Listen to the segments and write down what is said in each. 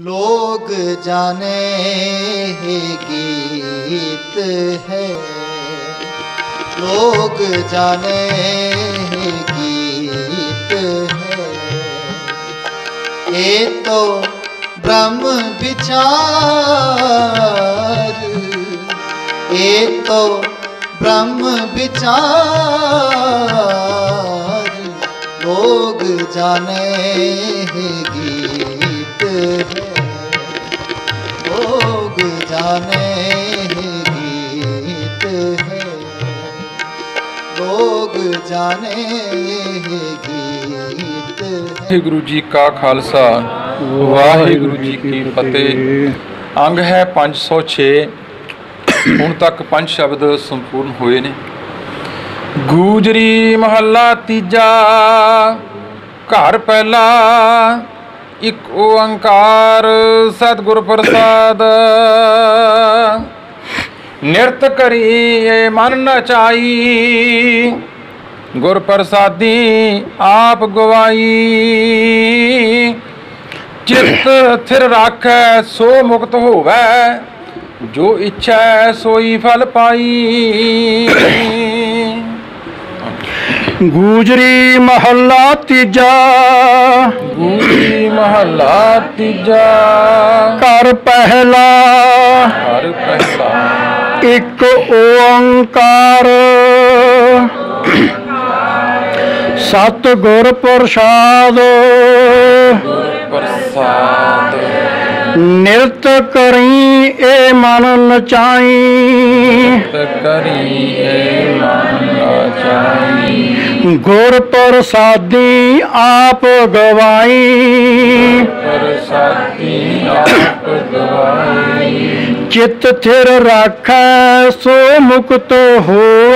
ਲੋਗ ਜਾਣੇ ਗੀਤ ਹੈ। ਲੋਗ ਜਾਣੇ ਗੀਤ ਹੈ। ਇਹ ਤੋ ਬ੍ਰਹਮ ਵਿਚਾਰ, ਇਹ ਤੋ ਬ੍ਰਹਮ ਵਿਚਾਰ। ਲੋਗ ਜਾਣੇ ਗੀਤ ਹੈ। ਜਾਣੇ ਵਾਹਿਗੁਰੂ ਜੀ ਕਾ ਖਾਲਸਾ, ਵਾਹਿਗੁਰੂ ਜੀ ਕੀ ਫਤਿਹ। ਅੰਗ ਹੈ 506 ਹੁਣ ਤੱਕ ਪੰਜ ਸ਼ਬਦ ਸੰਪੂਰਨ ਹੋਏ ਨੇ। ਗੂਜਰੀ ਮਹੱਲਾ ਤੀਜਾ, ਘਰ ਪਹਿਲਾ ਇੱਕ ਓੰਕਾਰ ਸਤਿਗੁਰ ਪ੍ਰਸਾਦ। ਨਿਰਤ ਕਰੀਏ ਮਨ ਨਚਾਈ ਗੁਰ ਪ੍ਰਸਾਦੀ ਆਪ ਗਵਾਈ। ਚਿੱਤ ਥਿਰ ਰਾਖੈ ਸੋ ਮੁਕਤ ਹੋਵੈ, ਜੋ ਇੱਛਾ ਸੋਈ ਫਲ ਪਾਈ। ਗੂਜਰੀ ਮਹੱਲਾ ਤੀਜਾ। ਗੂੜੀ ਮਹੱਲਾ ਤੀਜਾ। ਘਰ ਪਹਿਲਾ। ਹਰ ਪਹਿਲਾ। ਇੱਕ ਓੰਕਾਰ। ਸਤ ਗੁਰ ਪ੍ਰਸਾਦ। ਪ੍ਰਸਾਦ ਨਿਰਤ ਕਰੀ ਏ ਮਨ ਨਚਾਈ। ਕਰੀਏ ਮਨ ਚਾਈ ਗੁਰ ਪ੍ਰਸਾਦੀ ਆਪ ਗਵਾਈ। ਪ੍ਰਸਾਦੀ ਆਪ ਗਵਾਈ ਚਿੱਤ ਥਿਰ ਰਾਖੈ ਸੋ ਮੁਕਤ ਹੋਵੇ।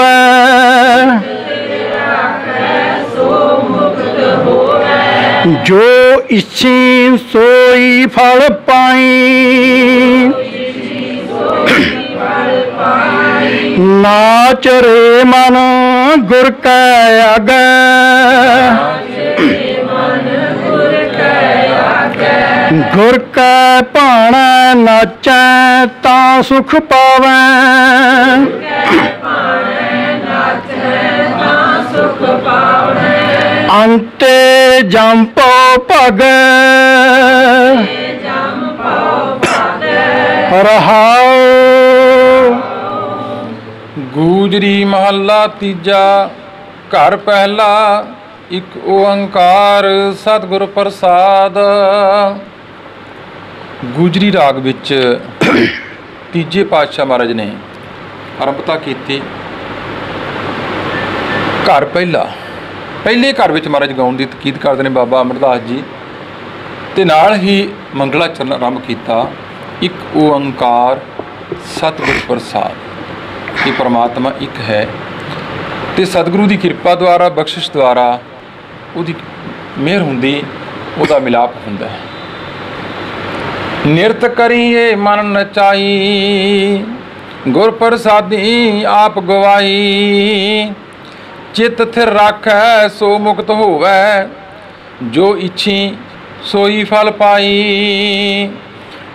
ਜੋ ਇਛੀ ਸੋਈ ਫਲ ਪਾਈ। ਨਾਚ ਰੇ ਮਨ ਗੁਰ ਕੈ ਆਗੈ। ਗੁਰ ਕੈ ਭਾਣੈ ਨਾਚੈ ਤਾਂ ਸੁਖ ਪਾਵੈ। ਅੰਤੇ ਜੰਪੋ ਭਗ। ਰਹਾਉ ਗੂਜਰੀ ਮਹੱਲਾ ਤੀਜਾ, ਘਰ ਪਹਿਲਾ, ਇੱਕ ਓੰਕਾਰ ਸਤਿਗੁਰ ਪ੍ਰਸਾਦ। ਗੂਜਰੀ ਰਾਗ ਵਿੱਚ ਤੀਜੇ ਪਾਤਸ਼ਾਹ ਮਹਾਰਾਜ ਨੇ ਆਰੰਭਤਾ ਕੀਤੀ। ਘਰ ਪਹਿਲਾ। ਪਹਿਲੇ ਘਰ ਵਿੱਚ ਮਹਾਰਾਜ ਗਾਉਣ ਦੀ ਤਕੀਦ ਕਰਦੇ ਨੇ ਬਾਬਾ ਅਮਰਦਾਸ ਜੀ ਤੇ ਨਾਲ ਹੀ ਮੰਗਲਾ ਚਰਨ ਆਰੰਭ ਕੀਤਾ। ਇੱਕ ਓੰਕਾਰ ਸਤਿਗੁਰ ਪ੍ਰਸਾਦ। ਕਿ ਪਰਮਾਤਮਾ ਇੱਕ ਹੈ ਤੇ ਸਤਿਗੁਰੂ ਦੀ ਕਿਰਪਾ ਦੁਆਰਾ, ਬਖਸ਼ਿਸ਼ ਦੁਆਰਾ ਉਹਦੀ ਮਿਹਰ ਹੁੰਦੀ, ਉਹਦਾ ਮਿਲਾਪ ਹੁੰਦਾ ਹੈ। ਨਿਰਤ ਕਰੀਏ ਮਨ ਨਚਾਈ ਗੁਰ ਪ੍ਰਸਾਦੀ ਆਪ ਗਵਾਈ। ਚਿਤ ਥਿਰ ਰਾਖੈ ਸੋ ਮੁਕਤ ਹੋਵੈ, ਜੋ ਇੱਛੀ ਸੋਈ ਫਲ ਪਾਈ।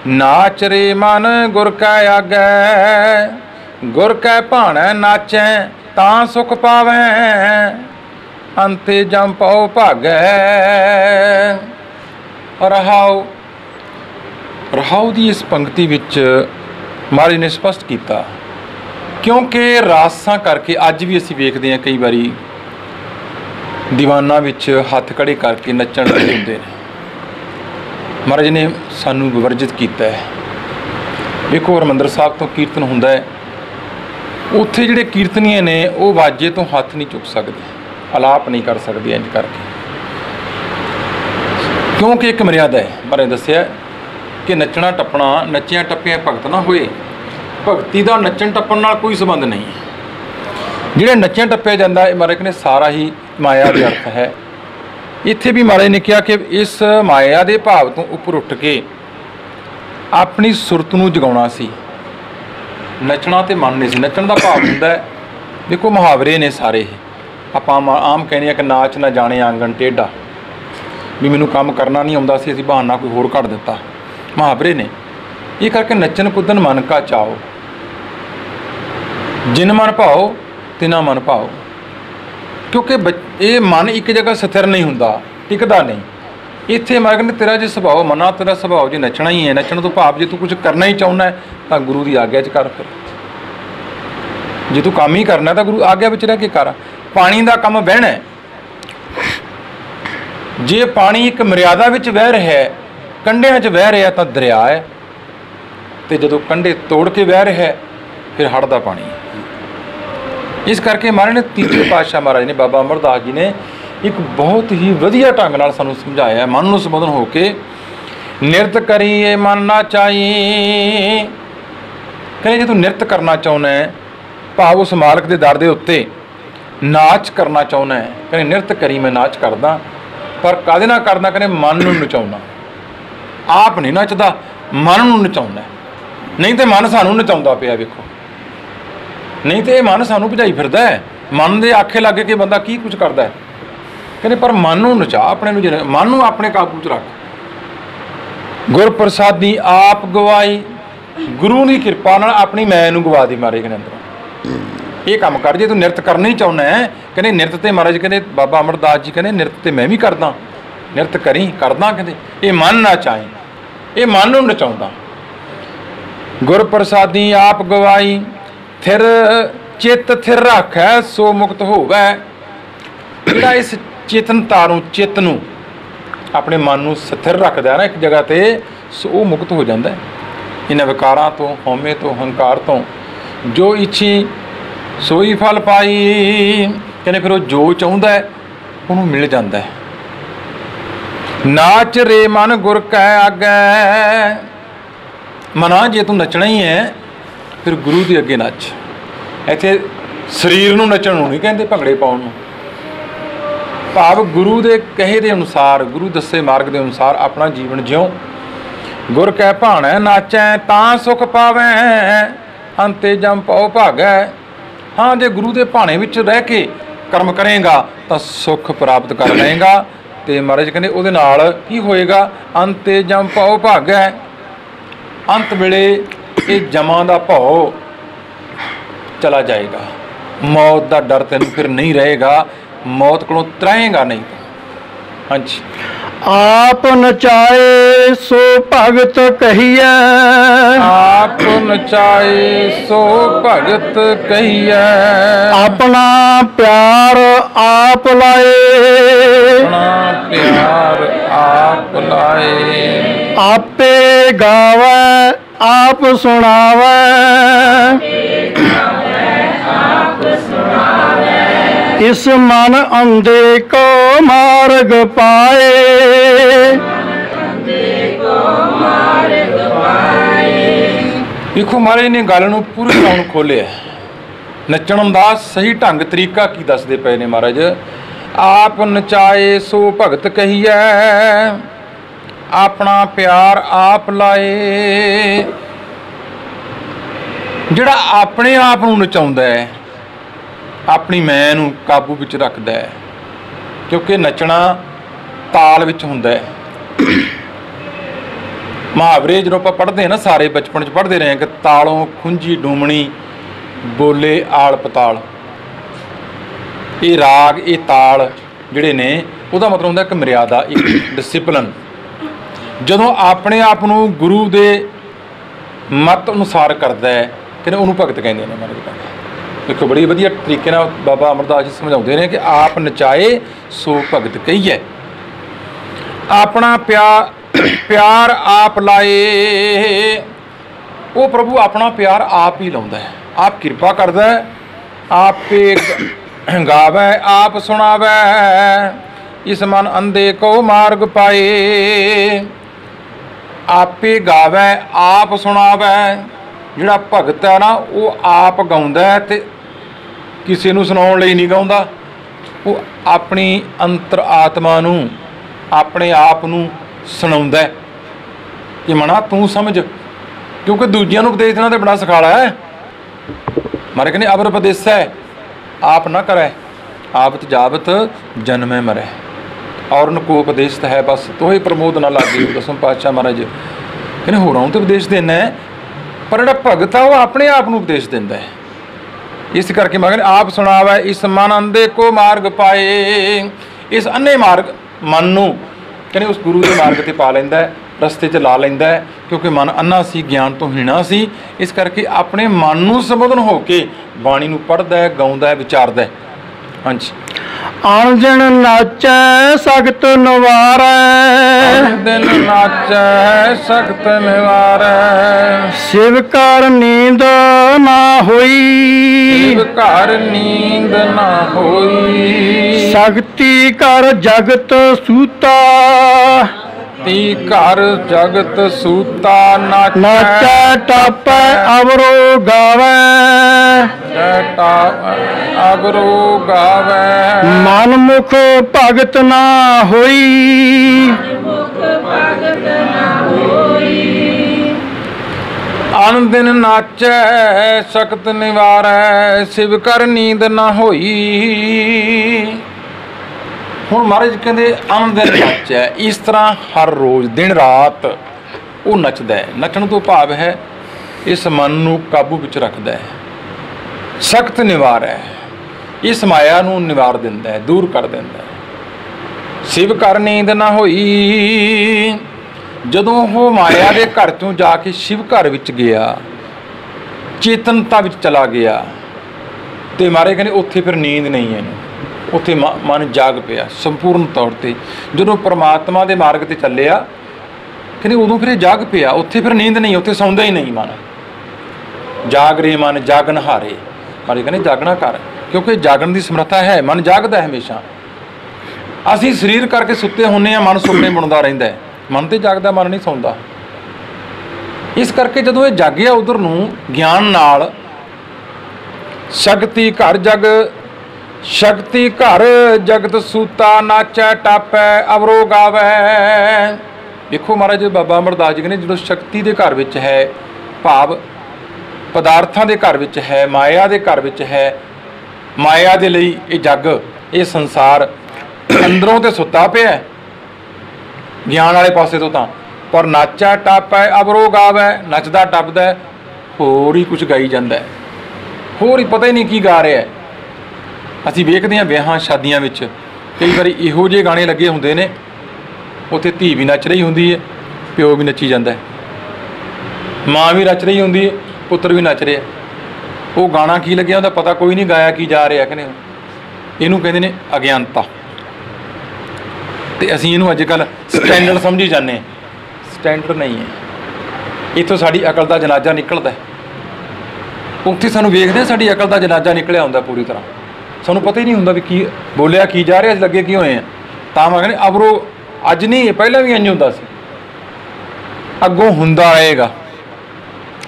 ਨਾਚ ਰੇ ਮਨ ਗੁਰ ਕੈ ਆਗੈ ਗੁਰ ਕੈ ਭਾਣੈ ਨਾਚੈ, ਤਾਂ ਸੁਖ ਪਾਵੈ। ਅੰਤੇ ਜਮ ਪਉ ਭਾਗੈ। ਰਹਾਉ। ਰਹਾਉ ਦੀ ਇਸ ਪੰਕਤੀ ਵਿੱਚ ਮਹਾਰਾਜ ਨੇ ਸਪਸ਼ਟ ਕੀਤਾ, ਕਿਉਂਕਿ ਰਾਸਾਂ ਕਰਕੇ ਅੱਜ ਵੀ ਅਸੀਂ ਵੇਖਦੇ ਹਾਂ ਕਈ ਵਾਰੀ ਦੀਵਾਨਾਂ ਵਿੱਚ ਹੱਥ ਖੜੇ ਕਰਕੇ ਨੱਚਣ ਲੱਗੇ ਹੁੰਦੇ ਨੇ। ਮਹਾਰਾਜ ਨੇ ਸਾਨੂੰ ਵਿਵਰਜਿਤ ਕੀਤਾ ਹੈ। ਵੇਖੋ ਹਰਿਮੰਦਰ ਸਾਹਿਬ ਤੋਂ ਕੀਰਤਨ ਹੁੰਦਾ ਹੈ। ਉੱਥੇ ਜਿਹੜੇ ਕੀਰਤਨੀਏ ਨੇ, ਉਹ ਵਾਜੇ ਤੋਂ ਹੱਥ ਨਹੀਂ ਚੁੱਕ ਸਕਦੇ। ਆਲਾਪ ਨਹੀਂ ਕਰ ਸਕਦੇ ਇੰਜ ਕਰਕੇ। ਕਿਉਂਕਿ ਇੱਕ ਮਰਿਆਦਾ ਹੈ ਮਹਾਰਾਜ ਦੱਸਿਆ ਕਿ ਨੱਚਣਾ ਟੱਪਣਾ, ਨੱਚਿਆ ਟੱਪਿਆ ਭਗਤ ਨਾ ਹੋਏ। ਭਗਤੀ ਦਾ ਨੱਚਣ ਟੱਪਣ ਨਾਲ ਕੋਈ ਸੰਬੰਧ ਨਹੀਂ। ਜਿਹੜਾ ਨੱਚਿਆ ਟੱਪਿਆ ਜਾਂਦਾ, ਇਹ ਮਹਾਰਾਜ ਨੇ ਸਾਰਾ ਹੀ ਮਾਇਆ ਦੇ ਅਰਥ ਹੈ। ਇੱਥੇ ਵੀ ਮਹਾਰਾਜ ਨੇ ਕਿਹਾ ਕਿ ਇਸ ਮਾਇਆ ਦੇ ਭਾਵ ਤੋਂ ਉੱਪਰ ਉੱਠ ਕੇ ਆਪਣੀ ਸੁਰਤ ਨੂੰ ਜਗਾਉਣਾ ਸੀ। ਨੱਚਣਾ ਤੇ ਮਨ ਨਹੀਂ ਸੀ। ਨੱਚਣ ਦਾ ਭਾਵ ਹੁੰਦਾ ਹੈ, ਦੇਖੋ ਮੁਹਾਵਰੇ ਨੇ ਸਾਰੇ ਇਹ। ਆਪਾਂ ਆਮ- ਕਹਿੰਦੇ ਆ ਕਿ ਨਾਚ ਨਾ ਜਾਣੇ ਆਂਗਣ ਟੇਢਾ। ਵੀ ਮੈਨੂੰ ਕੰਮ ਕਰਨਾ ਨਹੀਂ ਆਉਂਦਾ ਸੀ, ਅਸੀਂ ਬਹਾਨਾ ਕੋਈ ਹੋਰ ਕੱਢ ਦਿੱਤਾ। ਮੁਹਾਵਰੇ ਨੇ। ਇਹ ਕਰਕੇ ਨੱਚਣ ਕੁੱਦਣ ਮਨ ਕਾ ਚਾਓ। ਜਿਨ ਮਨ ਭਾਓ, ਤਿਨਾ ਮਨ ਭਾਓ। ਕਿਉਂਕਿ ਬੱਚ- ਇਹ ਮਨ ਇੱਕ ਜਗ੍ਹਾ ਸਥਿਰ ਨਹੀਂ ਹੁੰਦਾ, ਟਿਕਦਾ ਨਹੀਂ। ਇੱਥੇ ਮੈਂ ਕਹਿੰਦਾ ਤੇਰਾ ਜੇ ਸੁਭਾਅ, ਮਨਾ ਤੇਰਾ ਸੁਭਾਅ, ਜੇ ਨੱਚਣਾ ਹੀ ਹੈ, ਨੱਚਣ ਤੋਂ ਭਾਵ ਜੇ ਤੂੰ ਕੁਝ ਕਰਨਾ ਹੀ ਚਾਹੁੰਦਾ ਹੈ, ਤਾਂ ਗੁਰੂ ਦੀ ਆਗਿਆ 'ਚ ਕਰ ਫਿਰ। ਜੇ ਤੂੰ ਕੰਮ ਹੀ ਕਰਨਾ ਤਾਂ ਗੁਰੂ ਆਗਿਆ ਵਿੱਚ ਰਹਿ ਕੇ ਕਰ। ਪਾਣੀ ਦਾ ਕੰਮ ਵਹਿਣਾ ਜੇ ਪਾਣੀ ਇੱਕ ਮਰਿਆਦਾ ਵਿੱਚ ਵਹਿ ਰਿਹਾ ਹੈ, ਕੰਢਿਆਂ 'ਚ ਵਹਿ ਰਿਹਾ ਤਾਂ ਦਰਿਆ ਹੈ। ਤੇ ਜਦੋਂ ਕੰਢੇ ਤੋੜ ਕੇ ਵਹਿ ਰਿਹਾ ਹੈ, ਫਿਰ ਹੜ੍ਹ ਦਾ ਪਾਣੀ ਇਸ ਕਰਕੇ ਮਹਾਰਾਜ ਨੇ ਤੀਜੇ ਪਾਤਸ਼ਾਹ ਮਹਾਰਾਜ ਨੇ ਬਾਬਾ ਅਮਰਦਾਸ ਜੀ ਨੇ ਇੱਕ ਬਹੁਤ ਹੀ ਵਧੀਆ ਢੰਗ ਨਾਲ ਸਾਨੂੰ ਸਮਝਾਇਆ ਮਨ ਨੂੰ ਸੰਬੋਧਨ ਹੋ ਕੇ, ਨਿਰਤ ਕਰੀਏ ਮਨ ਨਾ ਚਾਈ ਕਹਿੰਦੇ ਜੇ ਤੂੰ ਨਿਰਤ ਕਰਨਾ ਚਾਹੁੰਦਾ ਹੈ, ਭਾਵ ਉਸ ਮਾਲਕ ਦੇ ਦਰ ਦੇ ਉੱਤੇ ਨਾਚ ਕਰਨਾ ਚਾਹੁੰਦਾ ਹੈ। ਕਹਿੰਦੇ ਨਿਰਤ ਕਰੀ ਮੈਂ ਨਾਚ ਕਰਦਾ, ਪਰ ਕਾਦੇ ਨਾਲ ਕਰਦਾ? ਕਹਿੰਦੇ ਮਨ ਨੂੰ ਨਚਾਉਣਾ ਆਪ ਨਹੀਂ ਨੱਚਦਾ, ਮਨ ਨੂੰ ਨਚਾਉਂਦਾ ਨਹੀਂ ਤੇ ਮਨ ਸਾਨੂੰ ਨਚਾਉਂਦਾ ਪਿਆ ਵੇਖੋ। ਨਹੀਂ ਤੇ ਇਹ ਮਨ ਸਾਨੂੰ ਭਜਾਈ ਫਿਰਦਾ ਹੈ। ਮਨ ਦੇ ਆਖੇ ਲੱਗ ਕੇ ਬੰਦਾ ਕੀ ਕੁਝ ਕਰਦਾ ਹੈ? ਕਹਿੰਦੇ, ਪਰ ਮਨ ਨੂੰ ਨਚਾ ਆਪਣੇ ਨੂੰ ਜਿਹੜਾ ਮਨ ਨੂੰ ਆਪਣੇ ਕਾਬੂ 'ਚ ਰੱਖ। ਗੁਰ ਪ੍ਰਸਾਦੀ ਆਪ ਗਵਾਈ, ਗੁਰੂ ਦੀ ਕਿਰਪਾ ਨਾਲ ਆਪਣੀ ਮੈਂ ਨੂੰ ਗਵਾ ਦੀ ਮਾਰੇ ਕਹਿੰਦੇ ਅੰਦਰੋਂ। ਇਹ ਕੰਮ ਕਰ, ਜੇ ਤੂੰ ਨਿਰਤ ਕਰਨਾ ਹੀ ਚਾਹੁੰਦਾ ਹੈ, ਕਹਿੰਦੇ, ਨਿਰਤ ਤੇ ਮਹਾਰਾਜ ਕਹਿੰਦੇ, ਬਾਬਾ ਅਮਰਦਾਸ ਜੀ ਕਹਿੰਦੇ, ਨਿਰਤ ਤੇ ਮੈਂ ਵੀ ਕਰਦਾ। ਨਿਰਤ ਕਰੀ, ਕਰਦਾ ਕਹਿੰਦੇ, ਇਹ ਮਨ ਨਾ ਚਾਹੇ, ਇਹ ਮਨ ਨੂੰ ਨਚਾਉਂਦਾ। ਗੁਰ ਪ੍ਰਸਾਦੀ ਆਪ ਗਵਾਈ, ਥਿਰ, ਚਿੱਤ ਥਿਰ ਰੱਖੈ, ਸੋ ਮੁਕਤ ਹੋਵੈ। ਜਿਹੜਾ ਇਸ ਚੇਤਨਤਾ ਨੂੰ ਚਿੱਤ ਨੂੰ ਆਪਣੇ ਮਨ ਨੂੰ ਸਥਿਰ ਰੱਖਦਾ ਨਾ ਇੱਕ ਜਗ੍ਹਾ ਤੇ, ਸੋ ਉਹ ਮੁਕਤ ਹੋ ਜਾਂਦਾ ਹੈ। ਇਹਨਾਂ ਵਿਕਾਰਾਂ ਤੋਂ, ਹਉਮੈ ਤੋਂ, ਹੰਕਾਰ ਤੋਂ, ਜੋ ਇੱਛੀ ਸੋਈ ਫਲ ਪਾਈ, ਕਹਿੰਦੇ ਫਿਰ ਉਹ ਜੋ ਚਾਹੁੰਦਾ ਹੈ, ਉਹਨੂੰ ਮਿਲ ਜਾਂਦਾ ਹੈ। ਨਾਚ ਰੇ ਮਨ ਗੁਰ ਕੈ ਆਗੈ। ਮਨਾ ਜੇ ਤੂੰ ਨੱਚਣਾ ਹੀ ਹੈ, ਫਿਰ ਗੁਰੂ ਦੇ ਅੱਗੇ ਨੱਚ। ਇੱਥੇ ਸਰੀਰ ਨੂੰ ਨੱਚਣ ਨੂੰ ਨਹੀਂ ਕਹਿੰਦੇ ਭੰਗੜੇ ਪਾਉਣ ਨੂੰ। ਭਾਵ ਗੁਰੂ ਦੇ ਕਹੇ ਦੇ ਅਨੁਸਾਰ, ਗੁਰੂ ਦੱਸੇ ਮਾਰਗ ਦੇ ਅਨੁਸਾਰ ਆਪਣਾ ਜੀਵਨ ਜਿਉ। ਗੁਰ ਕੈ ਭਾਣੈ ਨਾਚੈ ਤਾਂ ਸੁਖ ਪਾਵੈ, ਅੰਤੇ ਜਮ ਪਾਉ ਭਾਗੈ। ਹਾਂ, ਜੇ ਗੁਰੂ ਦੇ ਭਾਣੇ ਵਿੱਚ ਰਹਿ ਕੇ ਕਰਮ ਕਰੇਗਾ, ਤਾਂ ਸੁਖ ਪ੍ਰਾਪਤ ਕਰ ਲਏਗਾ। ਤੇ ਮਹਾਰਾਜ ਕਹਿੰਦੇ, ਉਹਦੇ ਨਾਲ ਕੀ ਹੋਏਗਾ? ਅੰਤੇ ਜਮ ਪਾਉ ਭਾਗੈ। ਅੰਤ ਵੇਲੇ ਇਹ ਜਮਾਂ ਦਾ ਭਉ ਚਲਾ ਜਾਏਗਾ। ਮੌਤ ਦਾ ਡਰ ਤੈਨੂੰ ਫਿਰ ਨਹੀਂ ਰਹੇਗਾ। ਮੌਤ ਕੋਲੋਂ ਤਰਾਏਗਾ ਨਹੀਂ। ਹਾਂਜੀ। ਆਪ ਨਚਾਏ ਸੋ ਭਗਤ ਕਹੀਐ। ਆਪ ਨਚਾਏ ਸੋ ਭਗਤ ਕਹੀਐ। ਆਪਣਾ ਪਿਆਰ ਆਪ ਲਾਏ। ਆਪਣਾ ਪਿਆਰ ਆਪ ਲਾਏ। ਆਪੇ ਗਾਵੈ ਆਪ ਸੁਣਾਵੈ। ਇਸ ਮਨ ਅੰਦੇ ਕੋ ਮਾਰਗ ਪਾਏ। ਦੇਖੋ ਮਹਾਰਾਜ ਨੇ ਗੱਲ ਨੂੰ ਪੂਰੀ ਤਰ੍ਹਾਂ ਨੂੰ ਖੋਲਿਆ ਨੱਚਣ ਦਾ ਸਹੀ ਢੰਗ, ਤਰੀਕਾ ਕੀ ਦੱਸਦੇ ਪਏ ਨੇ ਮਹਾਰਾਜ? ਆਪ ਨਚਾਏ ਸੋ ਭਗਤ ਕਹੀਐ, ਆਪਣਾ ਪਿਆਰ ਆਪ ਲਾਏ। ਜਿਹੜਾ ਆਪਣੇ ਆਪ ਨੂੰ ਨਚਾਉਂਦਾ ਹੈ ਆਪਣੀ ਮੈਂ ਨੂੰ ਕਾਬੂ ਵਿੱਚ ਰੱਖਦਾ ਹੈ, ਕਿਉਂਕਿ ਨੱਚਣਾ ਤਾਲ ਵਿੱਚ ਹੁੰਦਾ ਹੈ। ਮੁਹਾਵਰੇ ਜਦੋਂ ਆਪਾਂ ਪੜ੍ਹਦੇ ਹਾਂ ਨਾ, ਸਾਰੇ ਬਚਪਨ 'ਚ ਪੜ੍ਹਦੇ ਰਹੇ ਹਾਂ ਕਿ ਤਾਲੋਂ ਖੁੰਝੀ ਡੂਮਣੀ, ਬੋਲੇ ਆਲ ਪਤਾਲ। ਇਹ ਰਾਗ, ਇਹ ਤਾਲ ਜਿਹੜੇ ਨੇ, ਉਹਦਾ ਮਤਲਬ ਹੁੰਦਾ ਇੱਕ ਮਰਿਆਦਾ, ਇੱਕ ਡਿਸਪਲਿਨ ਜਦੋਂ ਆਪਣੇ ਆਪ ਨੂੰ ਗੁਰੂ ਦੇ ਮਤ ਅਨੁਸਾਰ ਕਰਦਾ ਹੈ ਕਹਿੰਦੇ ਉਹਨੂੰ ਭਗਤ ਕਹਿੰਦੇ ਨੇ, ਮਹਾਰਾਜ ਕਹਿੰਦੇ ਦੇਖੋ, ਬੜੀ ਵਧੀਆ ਤਰੀਕੇ ਨਾਲ ਬਾਬਾ ਅਮਰਦਾਸ ਜੀ ਸਮਝਾਉਂਦੇ ਨੇ ਕਿ ਆਪ ਨਚਾਏ ਸੋ ਭਗਤ ਕਹੀਏ। ਆਪਣਾ ਪਿਆਰ ਪਿਆਰ ਆਪ ਲਾਏ। ਉਹ ਪ੍ਰਭੂ ਆਪਣਾ ਪਿਆਰ ਆਪ ਹੀ ਲਾਉਂਦਾ ਹੈ। ਆਪ ਕਿਰਪਾ ਕਰਦਾ ਹੈ। ਆਪੇ ਗ- ਗਾਵੇ ਆਪ ਸੁਣਾਵੇ। ਇਸ ਮਨ ਅੰਦੇ ਕੋ ਮਾਰਗ ਪਾਏ। ਆਪੇ ਗਾਵੇ, ਆਪ ਸੁਣਾਵੇ। ਜਿਹੜਾ ਭਗਤ ਹੈ ਨਾ, ਉਹ ਆਪ ਗਾਉਂਦਾ ਹੈ ਤੇ ਕਿਸੇ ਨੂੰ ਸੁਣਾਉਣ ਲਈ ਨਹੀਂ ਗਾਉਂਦਾ। ਉਹ ਆਪਣੀ ਅੰਤਰ ਆਤਮਾ ਨੂੰ, ਆਪਣੇ ਆਪ ਨੂੰ ਸੁਣਾਉਂਦਾ ਹੈ। ਕਿ ਮਨਾ ਤੂੰ ਸਮਝ, ਕਿਉਂਕਿ ਦੂਜਿਆਂ ਨੂੰ ਉਪਦੇਸ਼ ਦੇਣਾ ਤੇ ਬੜਾ ਸਖਾਲਾ ਹੈ। ਮਾਰੇ ਕਹਿੰਦੇ ਅਬਰ ਉਪਦੇਸ ਹੈ, ਆਪ ਨਾ ਕਰੈ ਆਪਤ ਜਾਵਤ ਜਨਮੈ ਮਰੈ। ਔਰਨ ਕੋ ਉਪਦੇਸ਼ਤ ਹੈ ਬਸ, ਤੋਹੇ ਪ੍ਰਮੋਦ ਨਾ ਲਾਗੇ, ਦਸਮ ਪਾਤਸ਼ਾਹ ਮਹਾਰਾਜ। ਕਹਿੰਦੇ, ਹੋਰਾਂ ਨੂੰ ਤਾਂ ਉਪਦੇਸ਼ ਦੇਣਾ ਪਰ ਜਿਹੜਾ ਭਗਤ ਆ, ਉਹ ਆਪਣੇ ਆਪ ਨੂੰ ਉਪਦੇਸ਼ ਦਿੰਦਾ ਹੈ। ਇਸ ਕਰਕੇ ਮੈਂ ਕਹਿੰਦਾ, ਆਪ ਸੁਣਾਵੇ, ਇਸ ਮਨ ਅੰਦੇ ਕੋ ਮਾਰਗ ਪਾਏ। ਇਸ ਅੰਨੇ ਮਾਰਗ ਮਨ ਨੂੰ, ਕਹਿੰਦੇ ਉਸ ਗੁਰੂ ਦੇ ਮਾਰਗ ਤੇ ਪਾ ਲੈਂਦਾ ਹੈ, ਰਸਤੇ 'ਚ ਲਾ ਲੈਂਦਾ ਹੈ, ਕਿਉਂਕਿ ਮਨ ਅੰਨਾ ਸੀ, ਗਿਆਨ ਤੋਂ ਹੀਣਾ ਸੀ। ਇਸ ਕਰਕੇ ਆਪਣੇ ਮਨ ਨੂੰ ਸੰਬੋਧਨ ਹੋ ਕੇ ਬਾਣੀ ਨੂੰ ਪੜ੍ਹਦਾ ਹੈ, ਗਾਉਂਦਾ ਹੈ, ਵਿਚਾਰਦਾ ਹੈ। ਹਾਂਜੀ। ਅਣਜਣ ਨਾਚੈ ਸਖਤ ਨਵਾਰੈ। ਦਿਨ ਨਾਚੈ ਸਖਤ ਨਿਵਾਰੈ। ਸਿਵ ਕਰ ਨੀਂਦ ਨਾ ਹੋਈ। ਜੀਵ ਘਰ ਨੀਂਦ ਨਾ ਹੋਈ। ਸ਼ਕਤੀ ਕਰ ਜਗਤ ਸੂਤਾ। ਤੀ ਘਰ ਜਗਤ ਸੂਤਾ ਨਾਚੈ। ਟਾਪੈ ਅਵਰੋ ਗਾਵੈ। ਟਾ ਅਗਰੋ ਗਾਵੈ। ਮਨ ਮੁਖ ਭਗਤ ਨਾ ਹੋਈ। ਅਨ ਦਿਨ ਨਾਚੈ ਸਖਤ ਨਿਵਾਰੈ ਸਿਵ ਕਰ ਨੀਂਦ ਨਾ ਹੋਈ। ਹੁਣ ਮਹਾਰਾਜ ਕਹਿੰਦੇ ਅਨ ਦਿਨ ਹੈ ਇਸ ਤਰ੍ਹਾਂ ਹਰ ਰੋਜ਼, ਦਿਨ ਰਾਤ ਉਹ ਨੱਚਦਾ ਹੈ। ਨੱਚਣ ਤੋਂ ਭਾਵ ਹੈ, ਇਸ ਮਨ ਨੂੰ ਕਾਬੂ ਵਿੱਚ ਰੱਖਦਾ ਹੈ। ਸਖਤ ਨਿਵਾਰ ਹੈ। ਇਸ ਮਾਇਆ ਨੂੰ ਨਿਵਾਰ ਦਿੰਦਾ ਹੈ, ਦੂਰ ਕਰ ਦਿੰਦਾ ਹੈ। ਸਿਵ ਕਰ ਨੀਂਦ ਨਾ ਹੋਈ। ਜਦੋਂ ਉਹ ਮਾਇਆ ਦੇ ਘਰ ਤੋਂ ਜਾ ਕੇ ਸ਼ਿਵ ਘਰ ਵਿੱਚ ਗਿਆ, ਚੇਤਨਤਾ ਵਿੱਚ ਚਲਾ ਗਿਆ, ਤੇ ਮਾਰੇ ਕਹਿੰਦੇ, ਉੱਥੇ ਫਿਰ ਨੀਂਦ ਨਹੀਂ ਹੈ ਇਹਨੂੰ ਉੱਥੇ ਮਨ ਜਾਗ ਪਿਆ, ਸੰਪੂਰਨ ਤੌਰ ਤੇ। ਜਦੋਂ ਪ੍ਰਮਾਤਮਾ ਦੇ ਮਾਰਗ ਤੇ ਚੱਲਿਆ, ਕਹਿੰਦੇ ਉਦੋਂ ਫਿਰ ਇਹ ਜਾਗ ਪਿਆ, ਉੱਥੇ ਫਿਰ ਨੀਂਦ ਨਹੀਂ, ਉੱਥੇ ਸੌਂਦਾ ਹੀ ਨਹੀਂ ਮਨ। ਜਾਗ ਰੇ ਮਨ, ਜਾਗਣ ਹਾਰੇ। ਮਾਰੇ ਕਹਿੰਦੇ, ਜਾਗਣਾ ਕਰ ਕਿਉਂਕਿ ਜਾਗਣ ਦੀ ਸਮਰੱਥਾ ਹੈ, ਮਨ ਜਾਗਦਾ ਹੈ ਹਮੇਸ਼ਾ। ਅਸੀਂ ਸਰੀਰ ਕਰਕੇ ਸੁੱਤੇ ਹੁੰਨੇ ਆ ਮਨ ਸੁਪਨੇ ਬੁਣਦਾ ਰਹਿੰਦਾ ਹੈ। ਮਨ ਤੇ ਜਾਗਦਾ, ਮਨ ਨਹੀਂ ਸੌਂਦਾ। ਇਸ ਕਰਕੇ ਜਦੋਂ ਇਹ ਜਾਗਿਆ ਉਧਰ ਨੂੰ, ਗਿਆਨ ਨਾਲ, ਸ਼ਕਤੀ, ਘਰ ਜਗ ਸ਼ਕਤੀ ਘਰ ਜਗਤ ਸੂਤਾ ਨਾਚੈ ਟਾਪੈ ਅਵਰੋ ਗਾਵੈ। ਦੇਖੋ ਮਹਾਰਾਜ, ਬਾਬਾ ਅਮਰਦਾਸ ਜੀ ਨੇ ਜਦੋਂ ਸ਼ਕਤੀ ਦੇ ਘਰ ਵਿੱਚ ਹੈ, ਭਾਵ ਪਦਾਰਥਾਂ ਦੇ ਘਰ ਵਿੱਚ ਹੈ, ਮਾਇਆ ਦੇ ਘਰ ਵਿੱਚ ਹੈ, ਮਾਇਆ ਦੇ ਲਈ ਇਹ ਜੱਗ, ਇਹ ਸੰਸਾਰ ਅੰਦਰੋਂ ਤੇ ਸੁੱਤਾ ਪਿਆ ਗਿਆਨ ਵਾਲੇ ਪਾਸੇ ਤੋਂ ਤਾਂ। ਪਰ ਨਾਚਾ ਟਾਪੈ ਅਬਰੋ ਗਾਵੈ, ਨੱਚਦਾ ਟੱਪਦਾ ਹੋਰ ਹੀ ਕੁਝ ਗਾਈ ਜਾਂਦਾ ਹੋਰ ਹੀ ਪਤਾ ਹੀ ਨਹੀਂ ਕੀ ਗਾ ਰਿਹਾ ਹੈ। ਅਸੀਂ ਵੇਖਦੇ ਹਾਂ ਵਿਆਹਾਂ, ਸ਼ਾਦੀਆਂ ਵਿੱਚ। ਕਈ ਵਾਰੀ ਇਹੋ ਜਿਹੇ ਗਾਣੇ ਲੱਗੇ ਹੁੰਦੇ ਨੇ, ਉੱਥੇ ਧੀ ਵੀ ਨੱਚ ਰਹੀ ਹੁੰਦੀ ਹੈ ਪਿਓ ਵੀ ਨੱਚੀ ਜਾਂਦਾ ਹੈ ਮਾਂ ਵੀ ਨੱਚ ਰਹੀ ਹੁੰਦੀ ਹੈ ਪੁੱਤਰ ਵੀ ਨੱਚ ਰਿਹਾ। ਉਹ ਗਾਣਾ ਕੀ ਲੱਗਿਆ ਉਹਦਾ ਪਤਾ ਕੋਈ ਨਹੀਂ, ਗਾਇਆ ਕੀ ਜਾ ਰਿਹਾ ਕਹਿੰਦੇ ਇਹਨੂੰ ਕਹਿੰਦੇ ਨੇ ਅਗਿਆਨਤਾ। ਤੇ ਅਸੀਂ ਇਹਨੂੰ ਅੱਜ ਕੱਲ ਸਟੈਂਡਰਡ ਸਮਝੀ ਜਾਂਦੇ ਹਾਂ। ਸਟੈਂਡਰਡ ਨਹੀਂ ਹੈ। ਇੱਥੋਂ ਸਾਡੀ ਅਕਲ ਦਾ ਜਨਾਜ਼ਾ ਨਿਕਲਦਾ ਉੱਥੇ ਸਾਨੂੰ ਵੇਖਦੇ ਹਾਂ ਸਾਡੀ ਅਕਲ ਦਾ ਜਨਾਜ਼ਾ ਨਿਕਲਿਆ ਹੁੰਦਾ ਪੂਰੀ ਤਰ੍ਹਾਂ। ਸਾਨੂੰ ਪਤਾ ਹੀ ਨਹੀਂ ਹੁੰਦਾ ਵੀ ਕੀ ਬੋਲਿਆ, ਕੀ ਜਾ ਰਿਹਾ ਅਸੀਂ ਲੱਗੇ ਕੀ ਹੋਏ ਆ। ਤਾਂ ਮੈਂ ਕਹਿੰਦੇ, ਅਬਰੋ, ਅੱਜ ਨਹੀਂ, ਇਹ ਪਹਿਲਾਂ ਵੀ ਇੰਜ ਹੁੰਦਾ ਸੀ। ਅੱਗੋਂ ਹੁੰਦਾ ਰਹੇਗਾ।